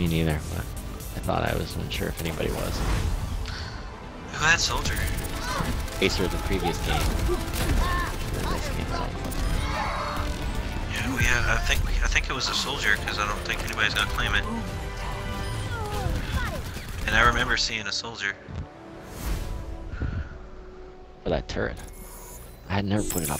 Me neither, but I thought I was sure if anybody was. Who had soldier? Acer the previous game. Game, Yeah, I think I think it was a soldier because I don't think anybody's gonna claim it. And I remember seeing a soldier. For that turret. I had never put it up